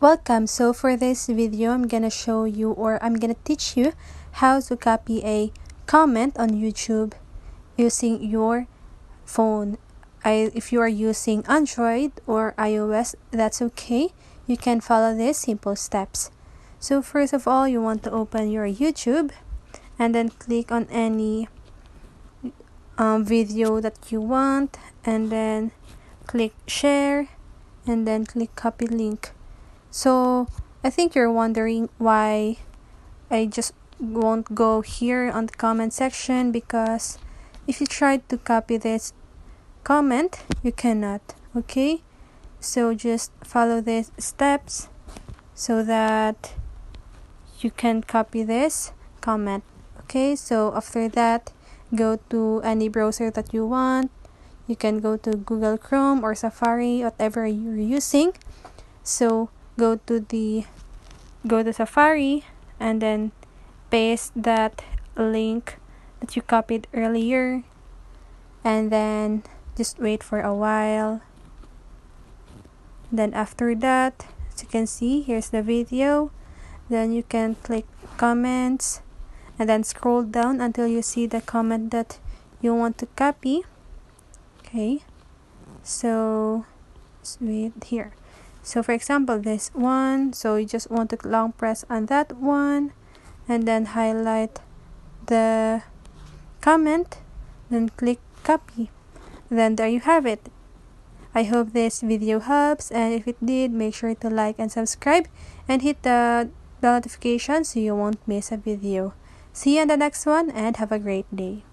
Welcome. So for this video, I'm gonna show you or I'm gonna teach you how to copy a comment on YouTube using your phone. I, if you are using Android or iOS, that's okay. You can follow these simple steps. So first of all, you want to open your YouTube and then click on any um, video that you want and then click share and then click copy link so I think you're wondering why I just won't go here on the comment section because if you try to copy this comment you cannot okay? So just follow these steps so that you can copy this comment okay? So after that go to any browser that you want. You can go to Google Chrome or Safari whatever you're using. So go to the go to Safari and then paste that link that you copied earlier and then just wait for a while. Then after that as you can see here's the video. Then you can click comments and then scroll down until you see the comment that you want to copy. Okay. So wait here so for example this one so you just want to long press on that one and then highlight the comment then click copy then there you have it I hope this video helps and if it did make sure to like and subscribe and hit the bell notification so you won't miss a video. See you in the next one and have a great day.